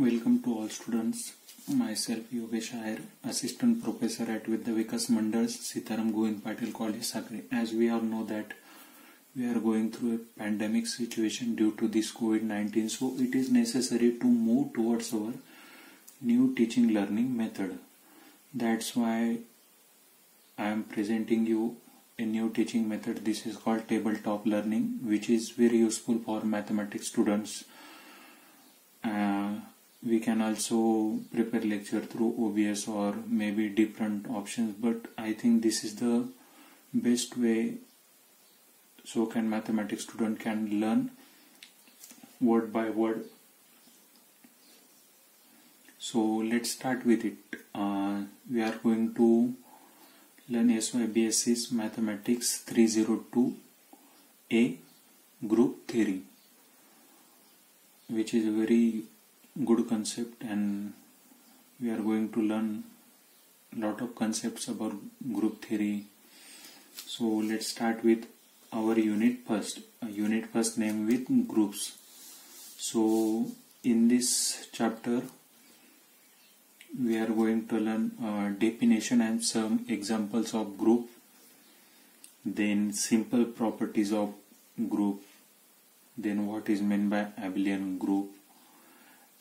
Welcome to all students. Myself Yogesh Iyer, Assistant Professor at Vidya Vikas Mandals, Sitaram Govind Patil College, Sakri. As we all know that we are going through a pandemic situation due to this COVID-19, so it is necessary to move towards our new teaching learning method. That's why I am presenting you a new teaching method. This is called tabletop learning, which is very useful for mathematics students. Uh, we can also prepare lecture through OBS or maybe different options, but I think this is the best way so can mathematics student can learn word by word. So let's start with it. Uh, we are going to learn SYBSC's mathematics 302a group theory which is a very good concept and we are going to learn lot of concepts about group theory. So let's start with our unit first. A unit first name with groups. So in this chapter we are going to learn uh, definition and some examples of group then simple properties of group then what is meant by abelian group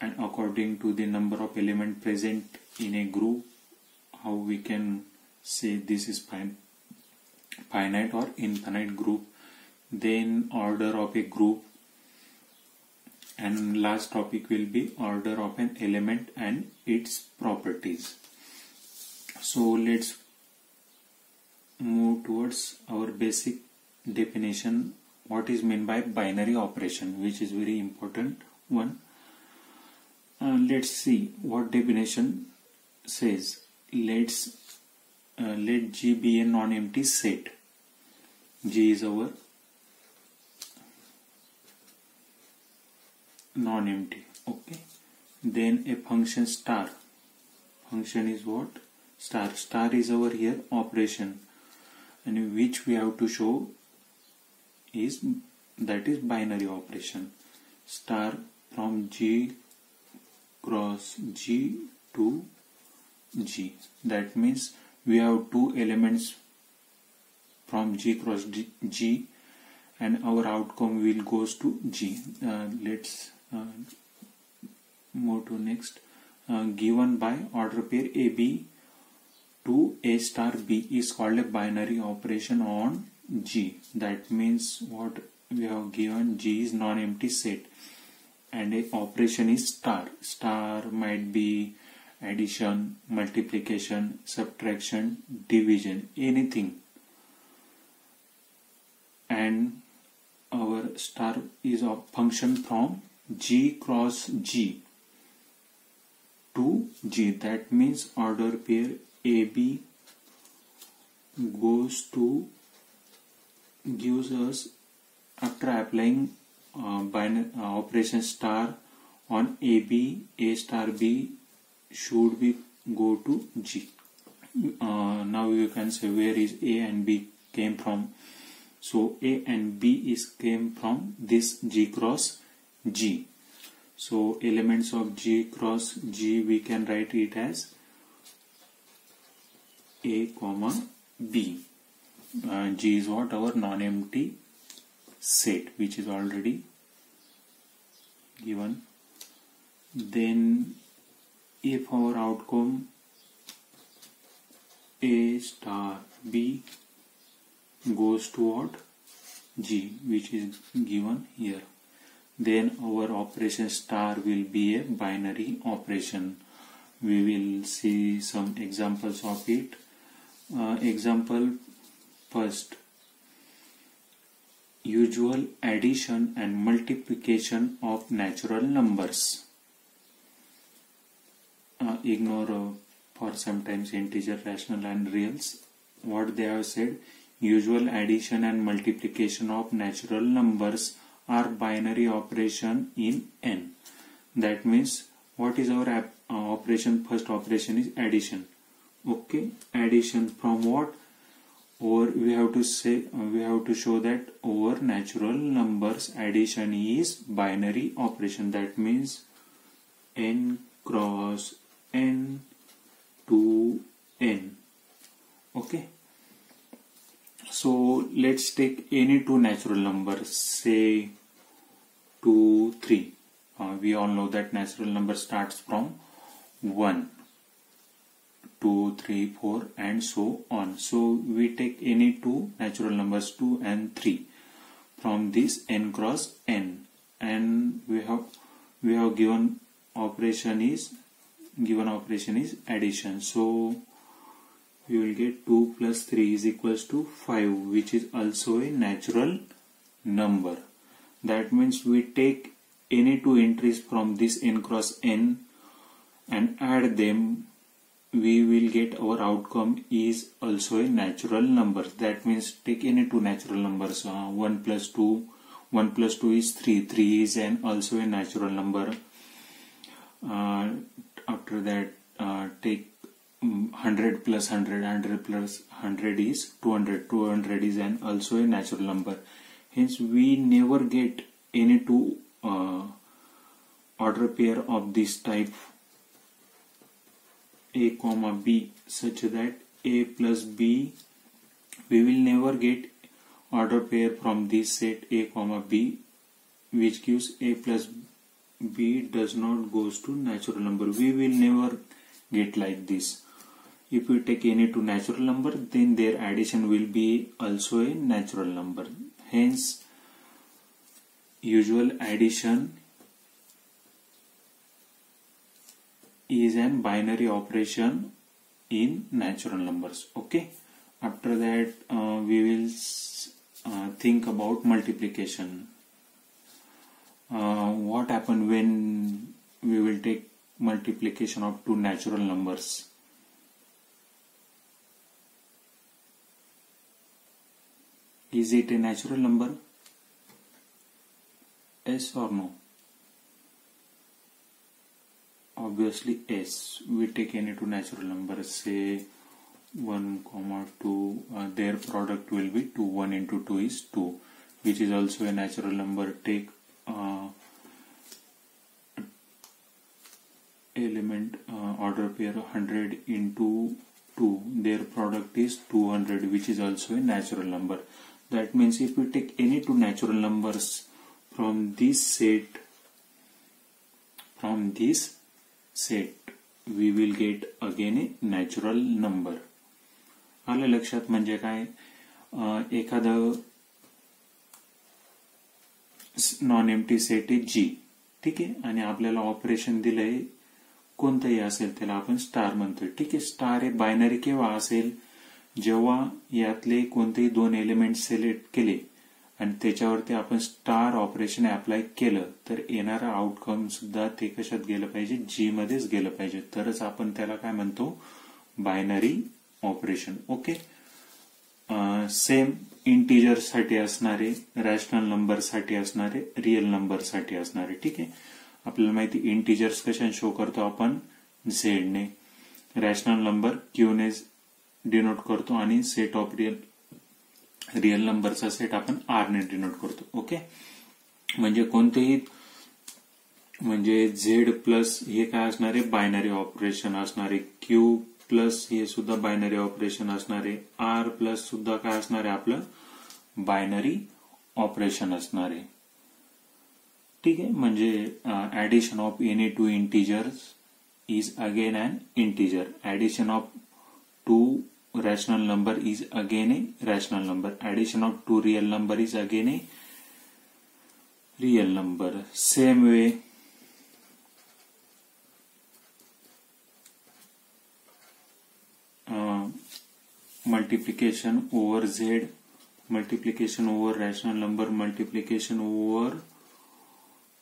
and according to the number of element present in a group how we can say this is finite or infinite group. Then order of a group. And last topic will be order of an element and its properties. So let's move towards our basic definition. What is meant by binary operation which is very important one uh, let's see what definition says let's uh, let G be a non-empty set. G is our non-empty. Okay. Then a function star. Function is what? Star. Star is over here operation, and which we have to show is that is binary operation. Star from G cross G to G. That means we have two elements from G cross G and our outcome will goes to G. Uh, let's uh, move to next. Uh, given by order pair AB to A star B is called a binary operation on G. That means what we have given G is non-empty set and a operation is star. Star might be addition, multiplication, subtraction, division, anything. And our star is a function from G cross G to G. That means order pair AB goes to gives us after applying uh, uh, operation star on AB, A star B should be go to G. Uh, now you can say where is A and B came from. So A and B is came from this G cross G. So elements of G cross G we can write it as A comma B. Uh, G is what our non-empty set which is already given. Then if our outcome A star B goes to what G which is given here. Then our operation star will be a binary operation. We will see some examples of it. Uh, example first usual addition and multiplication of natural numbers. Uh, ignore uh, for sometimes integer rational and reals. What they have said usual addition and multiplication of natural numbers are binary operation in n. That means what is our uh, operation? First operation is addition. Okay addition from what or we have to say we have to show that over natural numbers addition is binary operation. That means n cross n to n. Okay? So let's take any two natural numbers say 2 3 uh, we all know that natural number starts from 1 2 3 4 and so on. So we take any two natural numbers 2 and 3 from this n cross n. And we have we have given operation is given operation is addition. So you will get 2 plus 3 is equals to 5 which is also a natural number. That means we take any two entries from this n cross n and add them we will get our outcome is also a natural number. That means take any two natural numbers uh, 1 plus 2 1 plus 2 is 3 3 is an also a natural number. Uh, after that uh, take 100 plus 100 100 plus 100 is 200 200 is an also a natural number. Hence we never get any two uh, order pair of this type a comma b such that a plus b we will never get order pair from this set a comma b which gives a plus b does not goes to natural number. We will never get like this. If we take any two natural number then their addition will be also a natural number. Hence usual addition is a binary operation in natural numbers okay? After that uh, we will uh, think about multiplication. Uh, what happen when we will take multiplication of two natural numbers? Is it a natural number? Yes or no obviously s. We take any two natural numbers say 1 comma 2 uh, their product will be 2 1 into 2 is 2 which is also a natural number. Take uh, element uh, order pair 100 into 2 their product is 200 which is also a natural number. That means if we take any two natural numbers from this set from this set we will get again a natural number. आलं लक्षात म्हणजे काय? एखादं non empty set आहे जी ठीक आहे? आणि आपल्याला ऑपरेशन दिलंय कोणतंही असेल त्याला आपण स्टार म्हणतोय. ठीक आहे? स्टार हे बायनरी केव्हा असेल? जेव्हा यातले कोणतेही दोन एलिमेंट सिलेक्ट केले आणि त्याच्यावरती आपण स्टार ऑपरेशन अप्लाय केलं तर येणारा आउटकम सुद्धा ते कशात गेलं पाहिजे? जी मध्येच गेलं पाहिजे. तरच आपण त्याला काय म्हणतो? बायनरी ऑपरेशन ओके सेम इंटिजरसाठी असणारे रॅशनल नंबरसाठी असणारे रिअल नंबरसाठी असणारे. ठीक आहे? आपल्याला माहिती इंटिजर्स कशा शो करतो आपण? झेडने रॅशनल नंबर क्यूने डिनोट करतो आणि सेट ऑफ रिअल रिअल नंबरचा सेट आपण आर ने डिनोट करतो ओके म्हणजे कोणतेही म्हणजे झेड प्लस हे काय असणारे? बायनरी ऑपरेशन असणारे. क्यू प्लस हे सुद्धा बायनरी ऑपरेशन असणारे. आर प्लस सुद्धा काय असणारे? आपलं बायनरी ऑपरेशन असणार. आहे ठीक आहे? म्हणजे addition of any two integers is again and integer addition of two rational number is again a rational number addition of two real number is again a real number same way uh, multiplication over z multiplication over rational number multiplication over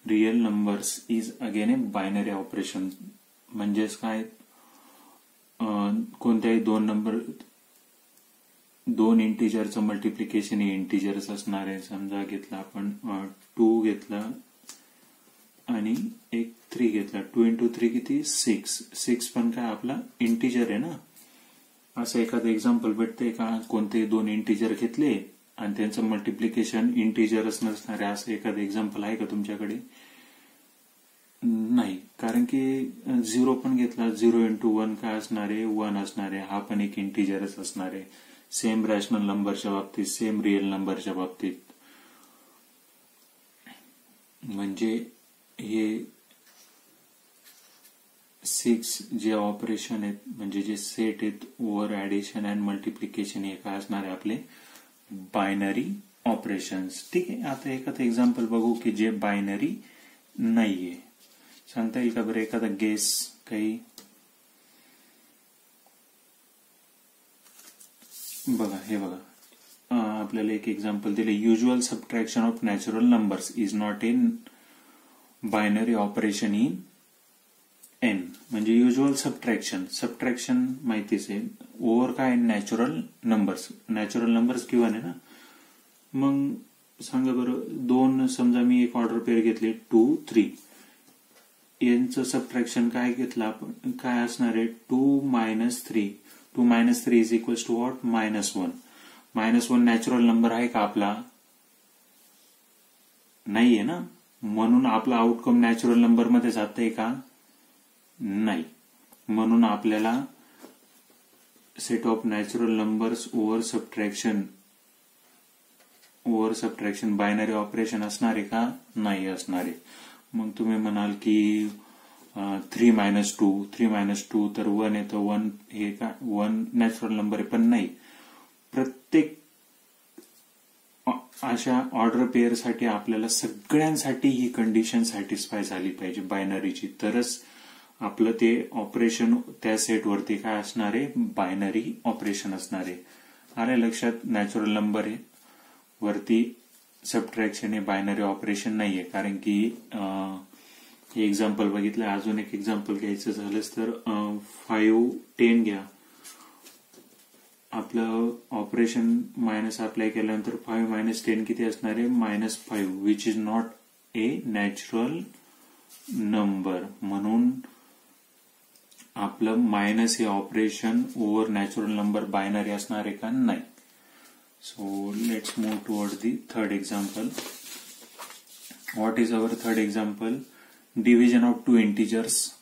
real numbers is again a binary operation म्हणजेच काय कोणत्याही दोन number दोन इंटिजरचं multiplication हे integers असणार आहे. समजा घेतला आपण टू घेतला आणि एक थ्री घेतला. टू इंटू थ्री किती? सिक्स सिक्स पण काय आपला इंटिजर आहे ना? असं एखादं एक्झाम्पल भेटते का? कोणते दोन इंटिजर घेतले आणि त्यांचं मल्टिप्लिकेशन इंटिजरच नसणार आहे. असं एखादं एक्झाम्पल आहे का तुमच्याकडे? नाही. कारण की झिरो पण घेतला झिरो इंटू वन काय असणार? आहे वन असणारे. हा पण एक इंटिजरच असणार. आहे सेम रॅशनल नंबरच्या बाबतीत सेम रिअल नंबरच्या बाबतीत. म्हणजे हे सिक्स जे ऑपरेशन आहेत म्हणजे जे सेट आहेत ओव्हर ऍडिशन अँड मल्टिप्लिकेशन हे काय असणार आहे आपले? बायनरी ऑपरेशन्स ठीक आहे. आता एखादं एक्झाम्पल बघू की जे बायनरी नाहीये. येईल का बरं एखादा गेस काही बघा हे बघा आपल्याला एक एक्झाम्पल दिले usual subtraction of natural numbers is not in binary operation in N म्हणजे युजल सबट्रॅक्शन सबट्रॅक्शन माहितीच आहे ओव्हर काय नॅचरल नंबर्स नॅचरल नंबर्स किंवा ना मग सांगा बरं दोन समजा मी एक ऑर्डर पेअर घेतली टू थ्री यांचं सबट्रॅक्शन काय घेतलं आपण? काय असणार आहे? Two minus three two minus three is equals to what minus one minus one natural number आहे का आपला? नाहीये ना? म्हणून आपला आउटकम नॅचरल नंबरमध्ये जात आहे का? नाही. म्हणून आपल्याला set of natural numbers over subtraction over subtraction binary operation असणार आहे का? नाही असणार आहे. मग तुम्ही म्हणाल की three minus two three minus two तर वन येतं वन हे का वन नॅचरल नंबर आहे पण नाही. प्रत्येक अशा ऑर्डर पेअरसाठी आपल्याला सगळ्यांसाठी ही कंडिशन सॅटिस्फाय झाली पाहिजे बायनरीची तरच आपलं ते ऑपरेशन त्या सेटवरती काय असणार आहे? बायनरी ऑपरेशन असणार आहे. अरे लक्षात नॅचरल नंबर आहे. वरती सबट्रॅक्शन हे बायनरी ऑपरेशन नाहीये. कारण की हे एक्झाम्पल बघितलं अजून एक एक्झाम्पल घ्यायचं झालंच तर फाईव्ह टेन घ्या. आपलं ऑपरेशन मायनस अप्लाय केल्यानंतर फाईव्ह मायनस टेन किती असणार आहे? Minus five which is not a natural number म्हणून आपलं मायनस हे operation over natural number binary असणार आहे का? नाही. So let's move toward the third example. What is our third example? Division of two integers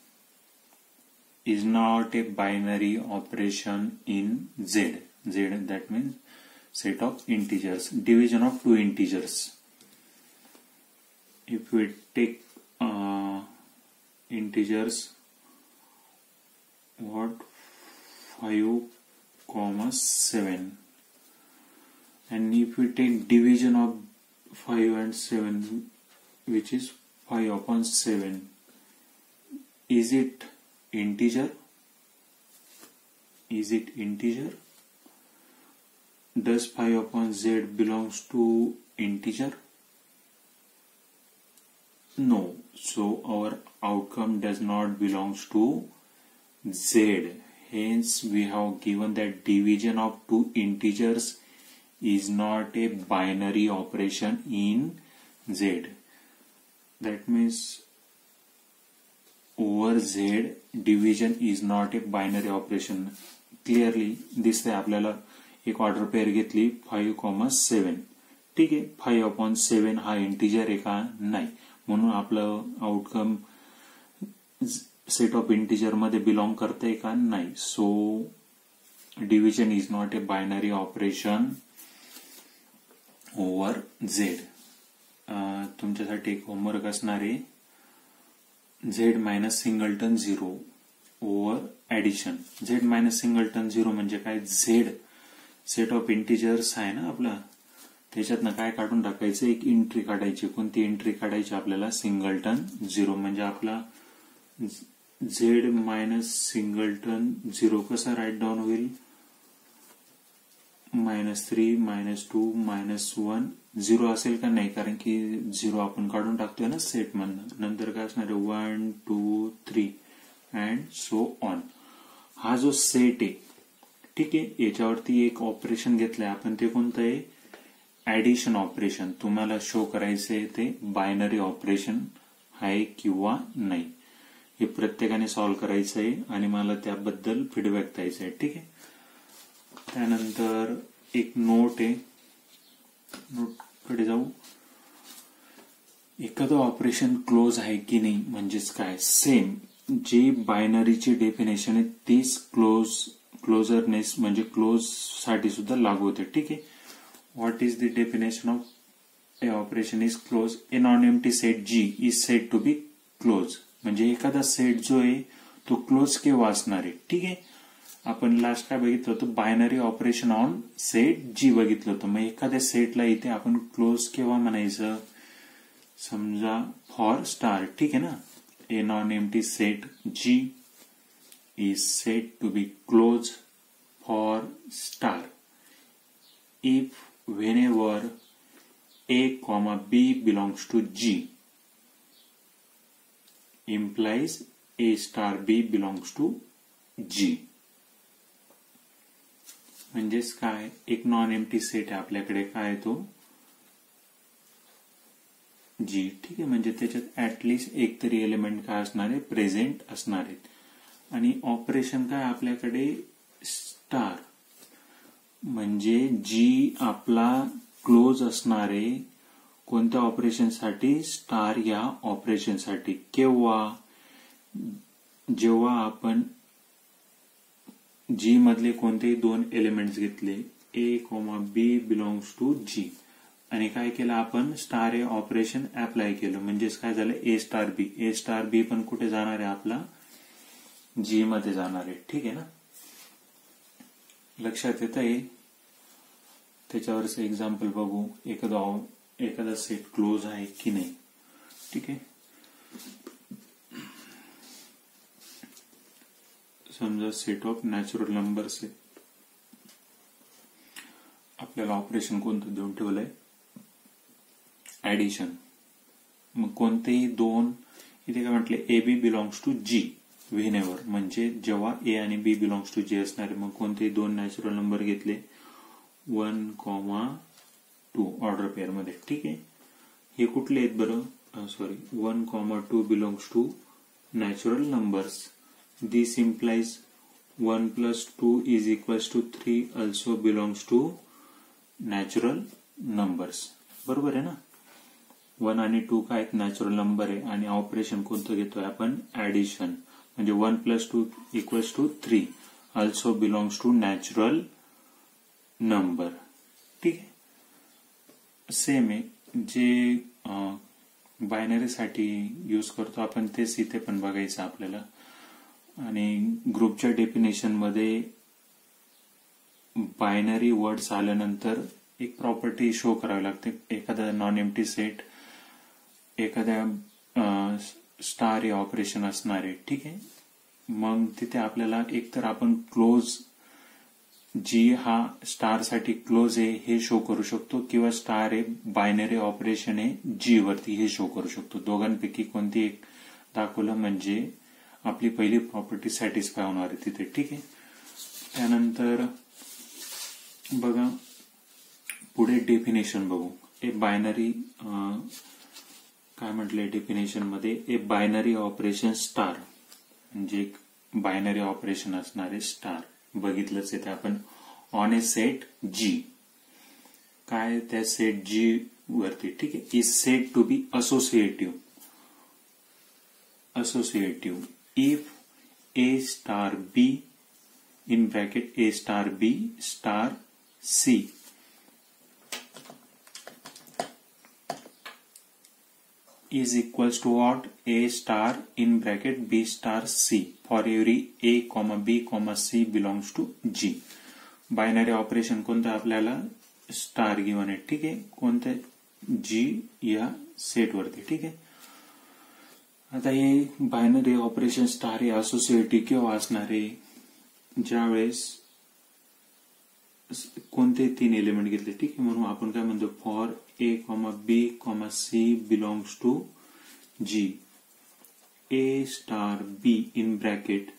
is not a binary operation in Z. Z that means set of integers. Division of two integers. If we take uh, integers what 5 comma 7 and if we take division of 5 and 7 which is 5 upon 7 is it integer? Is it integer? Does 5 upon z belongs to integer? No. So our outcome does not belongs to z. Hence we have given that division of two integers is not a binary operation in z. That means over z division is not a binary operation. Clearly दिसतंय आपल्याला एक order pair घेतली five comma seven ठीक आहे five upon seven हा integer आहे का? नाही. म्हणून आपलं आउटकम सेट ऑफ इंटिजरमध्ये बिलॉंग करतंय का? नाही. So division is not a binary operation over Z तुमच्यासाठी एक होमवर्क असणार आहे. Z minus singleton zero over addition Z minus singleton zero म्हणजे काय? झेड सेट ऑफ इंटिजर्स आहे ना आपला. त्याच्यातनं काय काढून टाकायचं? एक एंट्री काढायची. कोणती एंट्री काढायची? आपल्याला सिंगलटन झिरो म्हणजे आपला झेड मायनस सिंगलटन झिरो कसा राईट डाऊन होईल? Minus three minus two minus one zero असेल का नाही? कारण की झिरो आपण काढून टाकतोय ना सेट मधनं. नंतर काय असणार आहे? One two three and so on हा जो सेट आहे ठीक आहे? याच्यावरती एक ऑपरेशन घेतलंय. आपण ते कोणतं आहे? ऍडिशन ऑपरेशन तुम्हाला शो करायचंय ते बायनरी ऑपरेशन आहे किंवा नाही. हे प्रत्येकाने सॉल्व्ह करायचं आहे आणि मला त्याबद्दल फीडबॅक द्यायचा आहे. ठीक आहे? त्यानंतर एक नोट आहे. नोट कडे जाऊ. एखादं ऑपरेशन क्लोज आहे की नाही, म्हणजेच काय? सेम जे डेफिनेशन आहे तीच क्लोज क्लोजरनेस म्हणजे क्लोज साठी सुद्धा लागू होते. ठीक आहे? What is the definition of a operation is close a non empty set G is set to be close म्हणजे एखादा सेट जो आहे तो क्लोज केव्हा असणार आहे. ठीक आहे? आपण लास्ट काय बघितलं होतं? Binary operation on set G बघितलं होतं. मग एखाद्या सेटला इथे आपण क्लोज केव्हा म्हणायचं? समजा फॉर स्टार ठीक आहे ना? A non empty set G is set to be close for star if if ever a comma b belongs to G implies a star b belongs to G म्हणजेच काय? एक non empty set आहे आपल्याकडे. काय तो? जी ठीक आहे. म्हणजे त्याच्यात ऍटलिस्ट एक तरी एलिमेंट काय असणार आहे? प्रेझेंट असणार आहेत आणि ऑपरेशन काय आपल्याकडे? स्टार म्हणजे जी आपला क्लोज असणारे कोणत्या ऑपरेशनसाठी स्टार या ऑपरेशनसाठी केव्हा? जेव्हा आपण जी मधले कोणतेही दोन एलिमेंट्स घेतले A comma B belongs to G आणि काय केलं आपण? स्टार ए ऑपरेशन अप्लाय केलं. म्हणजेच काय झालं? A star b a star b पण कुठे जाणार आहे आपला? जी मध्ये जाणार आहे. ठीक आहे ना? लक्षात येत आहे त्याच्यावरच एक्झाम्पल बघू. एखादा एखादा सेट क्लोज आहे की नाही? ठीक आहे? समजा सेट ऑफ नॅचरल नंबर्स आहे आपल्याला ऑपरेशन कोणतं देऊन ठेवलंय? ऍडिशन मग कोणतेही दोन इथे काय म्हटले A B belongs to G whenever म्हणजे जेव्हा ए आणि बी बिलॉंग्स टू जी असणारे मग कोणतेही दोन नॅचरल नंबर घेतले? वन कॉमा टू ऑर्डर पेअरमध्ये. ठीक आहे? हे कुठले आहेत बरं? Sorry one comma two belongs to natural numbers this implies one plus two is equals two three also belongs to natural numbers बरोबर आहे ना? वन आणि टू काय नॅचरल नंबर आहे. आणि ऑपरेशन कोणतं घेतोय आपण? ऍडिशन म्हणजे one plus two equals to three also belongs to natural number ठीक आहे? सेम आहे. जे बायनरीसाठी यूज करतो आपण तेच इथे पण बघायचं आपल्याला. आणि ग्रुपच्या डेफिनेशनमध्ये बायनरी वर्ड्स आल्यानंतर एक प्रॉपर्टी शो करावी लागते. एखादा नॉन एम्प्टी सेट एखाद्या स्टार हे ऑपरेशन असणार. आहे ठीक आहे? मग तिथे आपल्याला एकतर आपण क्लोज जी हा स्टारसाठी क्लोज आहे हे शो करू शकतो किंवा स्टार हे बायनरी ऑपरेशन आहे जी वरती हे शो करू शकतो. दोघांपैकी कोणती एक दाखवलं म्हणजे आपली पहिली प्रॉपर्टी सॅटिस्फाय होणार आहे तिथे. ठीक आहे? त्यानंतर बघा पुढे डेफिनेशन बघू. ए बायनरी काय म्हटलंय डेफिनेशनमध्ये? ए बायनरी ऑपरेशन स्टार म्हणजे एक बायनरी ऑपरेशन असणारे स्टार बघितलंच आहे ते आपण. ऑन ए सेट जी काय त्या सेट जी वरती? ठीक आहे? Is set to be associative associative if a star b in bracket a star b star c is equals to what a star in bracket b star c for every a comma b comma c belongs to g binary operation कोणतं आपल्याला star given आहे ठीक आहे कोणतं जी या सेटवरती ठीक आहे आता हे बायनरी ऑपरेशन स्टार हे असोसिएटिव्ह किंवा असणारे ज्यावेळेस कोणते तीन एलिमेंट घेतले ठीक आहे? म्हणून आपण काय म्हणतो? For a comma b comma c belongs to G a star b in bracket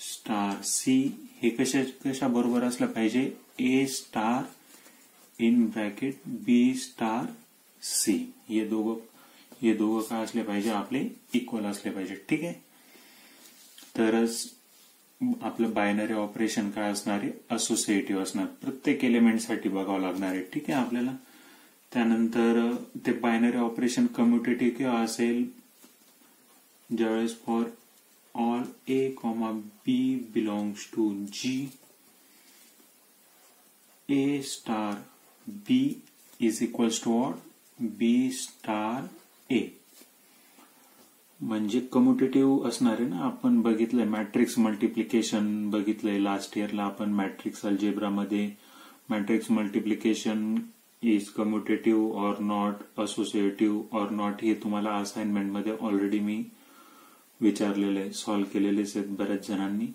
star c हे कशा कशा बरोबर असलं पाहिजे? A star in bracket b star c हे दोघं हे दोघं काय असले पाहिजे आपले इक्वल असले पाहिजे ठीक आहे? तरच आपलं बायनरी ऑपरेशन काय असणार? आहे असोसिएटिव्ह असणार. प्रत्येक एलिमेंटसाठी बघावं लागणार आहे ठीक आहे आपल्याला? त्यानंतर ते बायनरी ऑपरेशन कम्युटेटिव्ह किंवा असेल ज्यावेळेस for all a comma b belongs to G a star b is equals to what b star a. म्हणजे कम्युटेटिव्ह असणार आहे ना आपण बघितलंय मॅट्रिक्स मल्टिप्लिकेशन बघितलंय लास्ट इयरला आपण matrix अल्जेब्रामध्ये matrix multiplication is commutative or not associative or not हे तुम्हाला असाइनमेंटमध्ये ऑलरेडी मी विचारलेले सॉल्व्ह केलेलेच आहेत बऱ्याच जणांनी.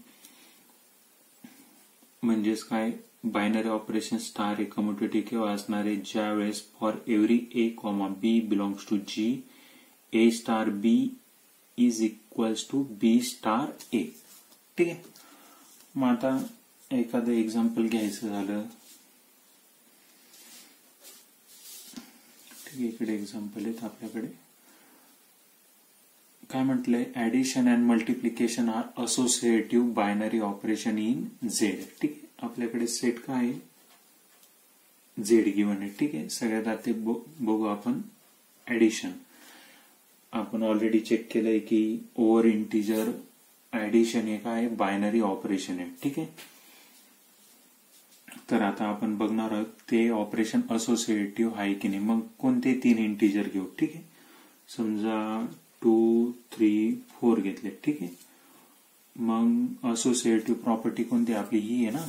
म्हणजेच काय? बायनरी ऑपरेशन स्टार कम्युटेटिव्ह केव्हा असणारे ज्या वेळेस for every a comma b belongs to G, a star b is equals to b star a. ठीक आहे मग आता एखादं एक्झाम्पल घ्यायचं झालं ठीक आहे इकडे एक्झाम्पल आहेत आपल्याकडे. काय म्हटलंय? Addition and multiplication are associative binary operation in Z ठीक आहे आपल्याकडे सेट काय आहे? झेड गिवन आहे. ठीक आहे? सगळ्यात आधी बघू आपण ऍडिशन आपण ऑलरेडी चेक केलंय की ओव्हर इंटिजर ऍडिशन हे काय बायनरी ऑपरेशन आहे. ठीक आहे? तर आता आपण बघणार आहोत ते ऑपरेशन असोसिएटिव्ह आहे की नाही? मग कोणते तीन इंटिजर घेऊ? ठीक आहे? समजा टू थ्री फोर घेतले. ठीक आहे? मग असोसिएटिव्ह प्रॉपर्टी कोणती? आपली ही आहे ना?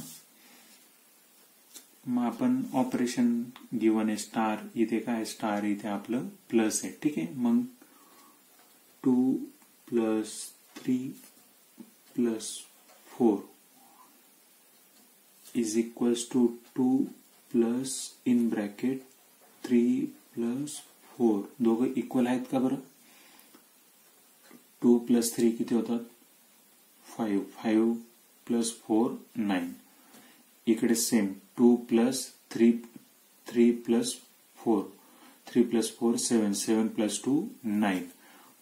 मग आपण ऑपरेशन गिवन आहे स्टार इथे काय स्टार इथे आपलं प्लस आहे ठीक आहे? मग two plus three plus four is equals to two plus in bracket three plus four. दोघं इक्वल आहेत का बरं? टू प्लस थ्री किती होतात? Five. Five plus four nine. इकडे same two plus three three plus four three plus four seven seven plus two nine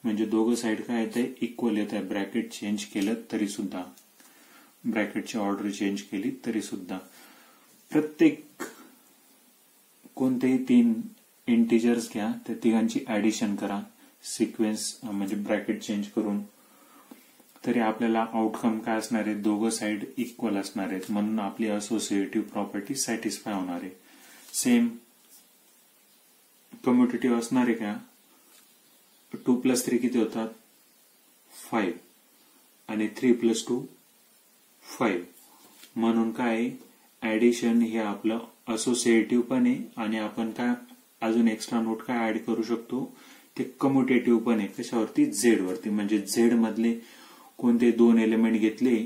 म्हणजे दोघं side काय येत आहे इक्वल येत आहे ब्रॅकेट चेंज केलं तरी सुद्धा. ब्रॅकेटची ऑर्डर चेंज केली तरी सुद्धा. प्रत्येक कोणतेही तीन इंटिजर्स घ्या. त्या तिघांची ऍडिशन करा. सिक्वेन्स म्हणजे ब्रॅकेट चेंज करून तरी आपल्याला आउटकम काय असणार? आहे दोघं साईड इक्वल असणार आहेत. म्हणून आपली असोसिएटिव्ह प्रॉपर्टी सॅटिस्फाय होणार आहे. सेम कम्युटेटिव्ह असणार आहे का? टू प्लस थ्री किती होतात? फाईव्ह आणि थ्री प्लस टू फाईव्ह म्हणून काय? ऍडिशन हे आपलं असोसिएटिव्ह पण आहे आणि आपण काय अजून एक्स्ट्रा नोट काय ऍड करू शकतो? ते कम्युटेटिव्ह पण आहे. कशावरती? झेड वरती. म्हणजे झेड मधले कोणते दोन एलिमेंट घेतले?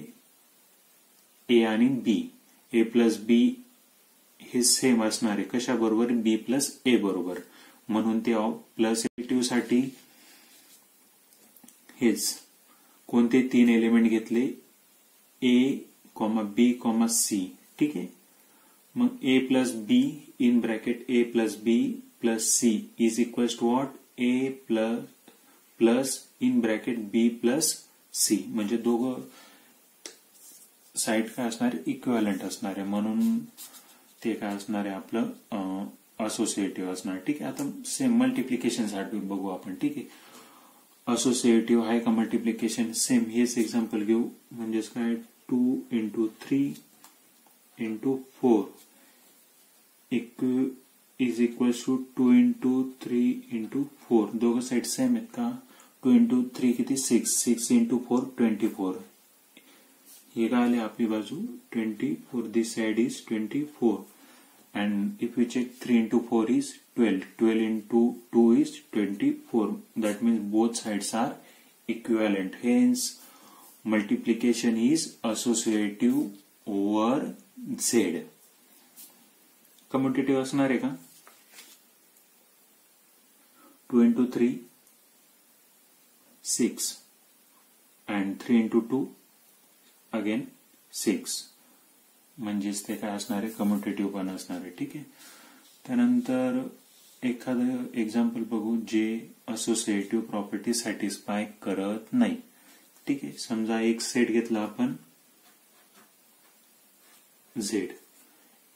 ए आणि बी ए प्लस बी हे सेम असणार आहे. कशाबरोबर? बी प्लस ए बरोबर. म्हणून ते प्लस एटिव्हसाठी हेच. कोणते तीन एलिमेंट घेतले? A comma b comma c ठीक आहे? मग a plus b in bracket a plus b plus c is equals to what a plus plus in bracket b plus c म्हणजे दोघं साईड काय असणार? इक्वेलंट असणार आहे. म्हणून ते काय असणार आहे आपलं असोसिएटिव्ह असणार. ठीक आहे आता सेम मल्टिप्लिकेशनसाठी बघू आपण. ठीक आहे. असोसिएटिव्ह आहे का मल्टिप्लिकेशन सेम हेच एक्झाम्पल घेऊ. म्हणजेच काय? Two into three into four is equals to two into three into four दोघं साईड सेम आहेत का? टू इंटू थ्री किती six six into four twenty four ये का आले बाजू। Twenty four this side is twenty four and if you check three into four is twelve twelve into two is twenty four that means both sides are equivalent hence multiplication is associative over Z commutative असणार आहे का? Two into three six and three into two again six म्हणजेच ते काय असणार? आहे commutative पण असणार आहे ठीक आहे? त्यानंतर एखादं एक्झाम्पल बघू जे असोसिएटिव्ह प्रॉपर्टी सॅटिस्फाय करत नाही. ठीक आहे? समजा एक सेट घेतला आपण. झेड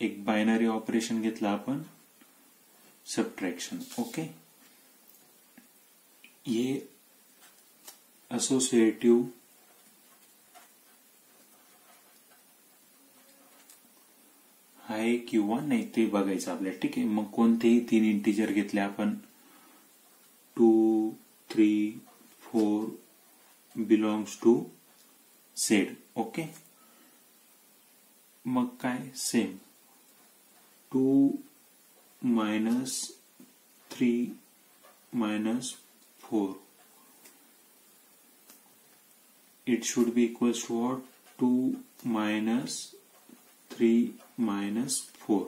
एक बायनरी ऑपरेशन घेतला आपण. सबट्रॅक्शन ओके हे असोसिएटिव्ह आहे किंवा नाही ते बघायचं आपल्याला. ठीक आहे? मग कोणतेही तीन integer two three four belongs to said okay मग काय? Same two minus three minus four it should be equals to what 2 minus 3 minus 4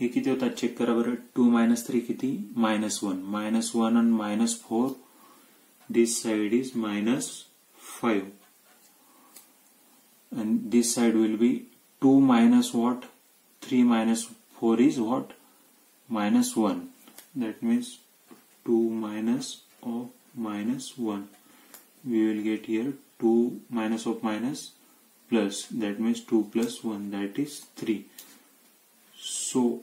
हे किती होतात चेक करा बरं टू मायनस थ्री किती मायनस वन मायनस वन आणि minus four this side is minus five and this side will be 2 minus what 3 minus 4 is what minus 1 that means 2 minus of minus 1 we will get here 2 minus of minus plus that means 2 plus 1 that is 3 so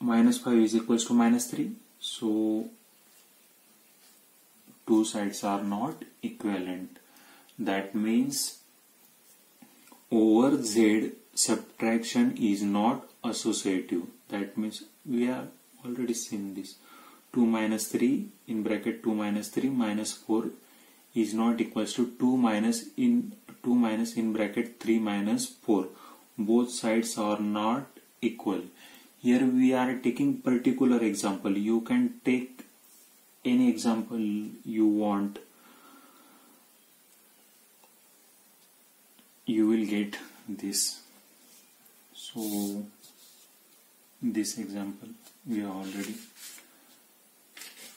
minus 5 is equals to minus 3 so two sides are not equivalent. That means over z subtraction is not associative. That means we have already seen this. 2 minus 3 in bracket 2 minus 3 minus 4 is not equals to 2 minus in 2 minus in bracket 3 minus 4 both sides are not equal. Here we are taking particular example. You can take any example you want. You will get this. So this example we have already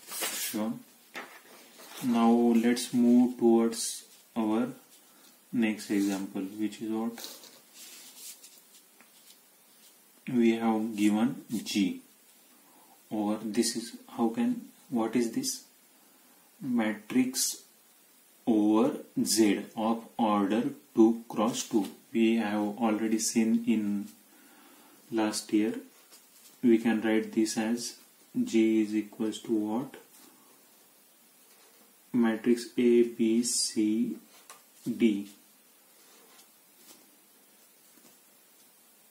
shown now let's move towards our next example which is what? We have given g. Or this is how can what is this? Matrix over z of order 2 cross 2 we have already seen in last year we can write this as g is equals to what matrix A, B, C, D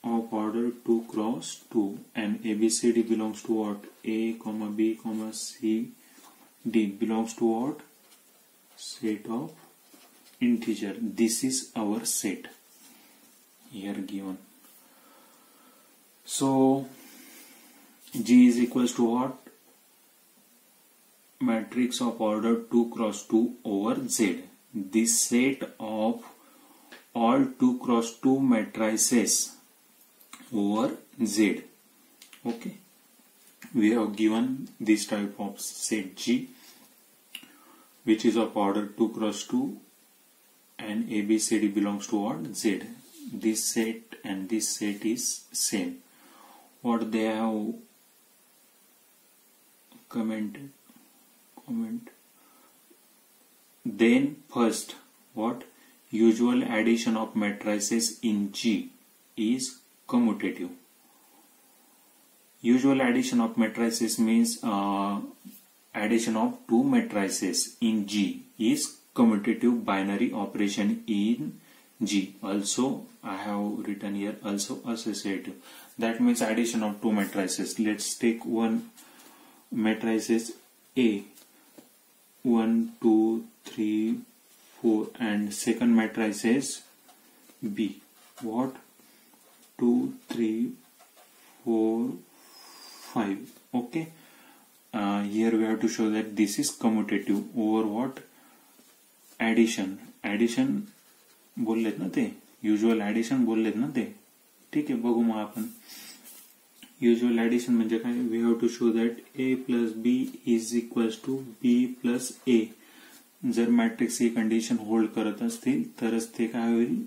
of order 2 cross 2 and ABCD belongs to what? A, comma B, comma C, D belongs to what? Set of integer. This is our set here given. So G is equals to what? Matrix of order 2 cross 2 over Z. This set of all 2 cross 2 matrices over Z. Okay. We have given this type of set G which is of order 2 cross 2 and ABCD belongs to what? Z. This set and this set is same. What they have commented then first what usual addition of matrices in G is commutative. Usual addition of matrices means uh, addition of two matrices in G is commutative binary operation in G. Also I have written here also associative. That means addition of two matrices. Let's take one matrices A one two three four and second matrices B what two three four five okay here we have to show that this is commutative over what addition addition बोल लेते ना ते? Usual addition बोल लेते ना ते? ठीक है बगू मैं अपन युजल ऍडिशन म्हणजे काय? We have to show that a plus b is equals to b plus a जर मॅट्रिक्स ही कंडिशन होल्ड करत असतील तरच ते काय होईल?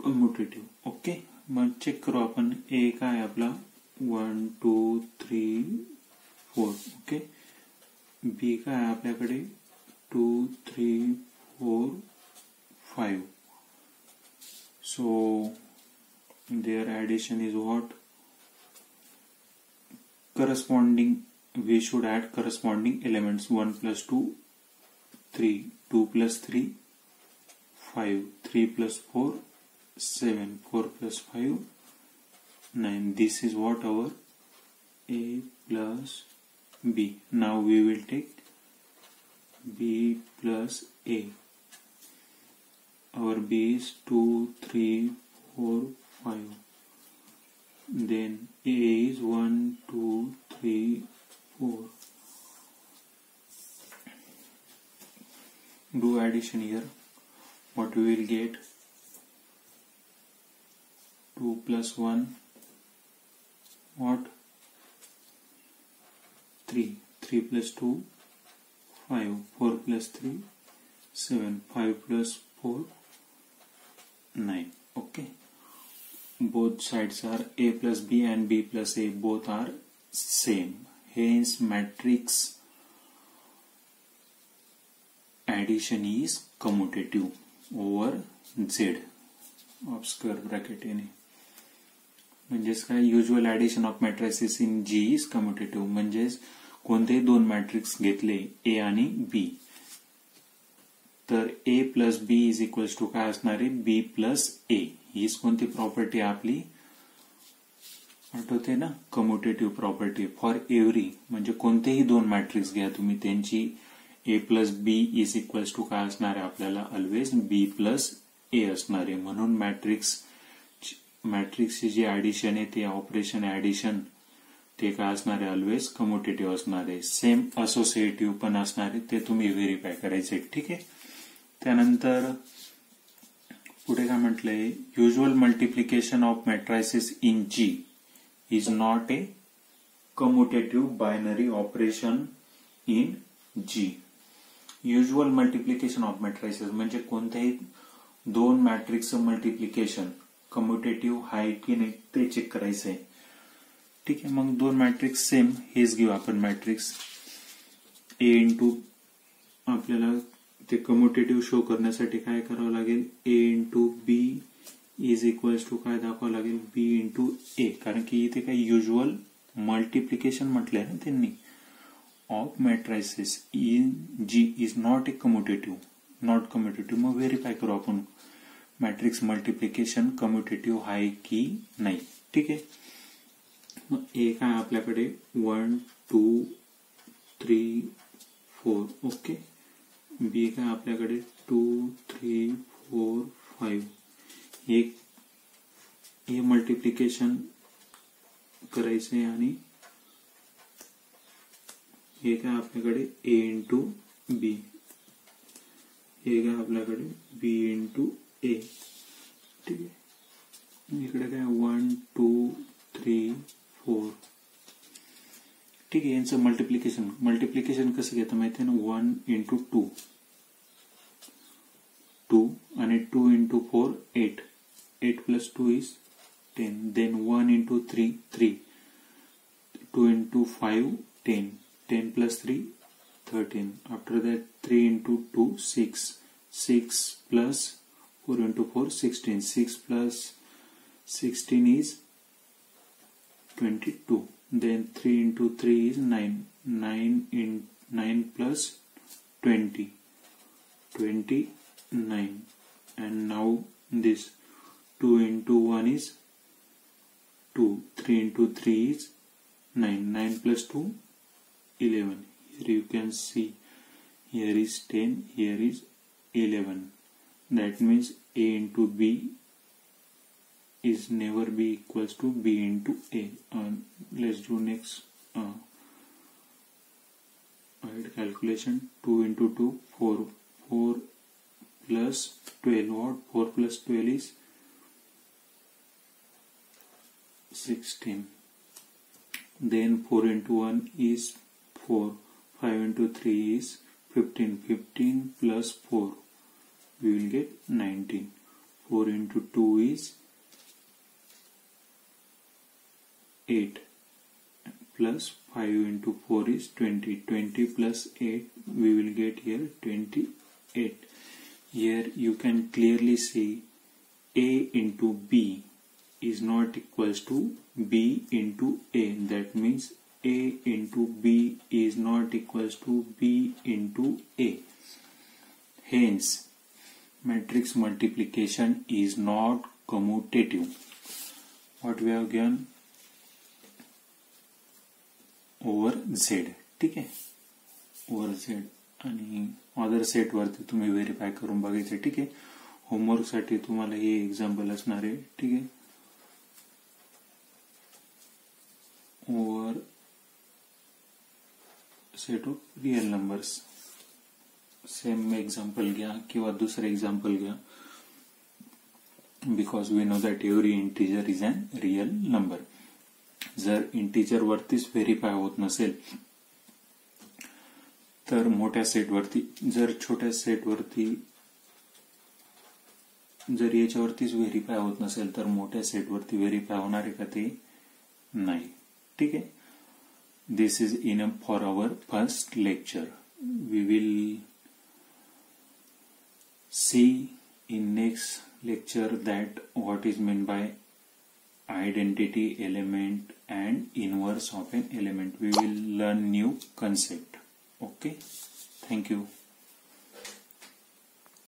कम्युटेटिव्ह ओके मग चेक करू आपण. ए काय आपला? One two three four okay B काय आपल्याकडे? Two three four five so their addition is what? Corresponding we should add corresponding elements. 1 plus 2 3 2 plus 3 5 3 plus 4 7 4 plus 5 9 this is what our a plus b. Now we will take b plus a our b is 2 3 4 5 then a is 1 2 3 4 do addition here. What we will get? 2 plus 1 what? 3 3 plus 2 5 4 plus 3 7 5 plus 4 9 okay both sides are a plus b and b plus a both are same hence matrix addition is commutative over z of square bracket ने म्हणजेच काय usual addition of matrices in G is commutative म्हणजेच कोणतेही दोन matrix घेतले ए आणि B तर a plus b is equals to काय असणार आहे? बी प्लस ए हीच कोणती प्रॉपर्टी आपली? आठवते ना? कम्युटेटिव्ह प्रॉपर्टी फॉर एव्हरी म्हणजे कोणतेही दोन मॅट्रिक्स घ्या तुम्ही त्यांची a plus b is equals to काय असणार आहे आपल्याला? ऑलवेज बी प्लस ए असणार आहे. म्हणून मॅट्रिक्स मॅट्रिक्सची जे ऍडिशन आहे ते ऑपरेशन ऍडिशन ते काय असणार आहे? ऑलवेज कम्युटेटिव्ह असणार आहे. सेम असोसिएटिव्ह पण असणार आहे. ते तुम्ही व्हेरीफाय करायचे ठीक आहे? त्यानंतर पुढे काय म्हटलंय? Usual multiplication of matrices in G is not a commutative binary operation in G usual multiplication of matrices म्हणजे कोणत्याही दोन मॅट्रिक्सचं मल्टिप्लिकेशन कम्युटेटिव्ह हाय की नाही ते चेक करायचं आहे ठीक आहे मग दोन मॅट्रिक्स सेम हेच घेऊ आपण मॅट्रिक्स ए इंटू आपल्याला ते कम्युटेटिव्ह शो करण्यासाठी काय करावं लागेल? A into b is equals to काय दाखवावं लागेल? बी इंटू ए कारण की इथे काही युजल मल्टिप्लिकेशन म्हटलंय ना त्यांनी. Of matrices in G is not a commutative not commutative मग व्हेरीफाय करू आपण. मॅट्रिक्स मल्टिप्लिकेशन कम्युटेटिव्ह आहे की नाही? ठीक आहे? मग ए काय आपल्याकडे? One two three four okay B काय आपल्याकडे टू थ्री फोर फाईव्ह एक हे मल्टिप्लिकेशन करायचंय आणि हे काय आपल्याकडे ए इंटू बी हे काय आपल्याकडे बी इंटू ए ठीक आहे. इकडे काय? वन टू थ्री फोर ठीक आहे यांचं मल्टिप्लिकेशन मल्टिप्लिकेशन कसं घेतं माहिती आहे ना? वन इंटू टू टू आणि two into four eight eight plus two is ten then one into three three two into five ten ten plus three thirteen after that three into two six six plus four into four sixteen six plus sixteen is twenty two then 3 into 3 is 9 9 in 9 plus 20 29 and now this 2 into 1 is 2 3 into 3 is 9 9 plus 2 11 here you can see here is 10 here is 11 that means a into b is never b equals to b into a. Uh, let's do next uh, calculation. 2 into 2 4 4 plus 12 what? 4 plus 12 is 16 then 4 into 1 is 4 5 into 3 is 15 15 plus 4 we will get 19 4 into 2 is 8 plus 5 into 4 is 20 20 plus 8 we will get here 28 here you can clearly see a into b is not equals to b into a. That means a into b is not equals to b into a. Hence matrix multiplication is not commutative. What we have given over Z ठीक आहे? Over Z आणि other set वरती तुम्ही verify करून बघायचं ठीक आहे? होमवर्कसाठी तुम्हाला हे एक्झाम्पल असणार आहे ठीक आहे? Over set of real numbers same example घ्या किंवा दुसरं एक्झाम्पल घ्या. Because we know that every integer is an real number जर इंटिजर वरतीच व्हेरीफाय होत नसेल तर मोठ्या सेटवरती जर छोट्या सेटवरती जर याच्यावरतीच व्हेरीफाय होत नसेल तर मोठ्या सेटवरती व्हेरीफाय होणार आहे का ते नाही. ठीक आहे? This is in for our first lecture we will see in next lecture that what is meant by identity element and inverse of an element. We will learn new concept. Okay? Thank you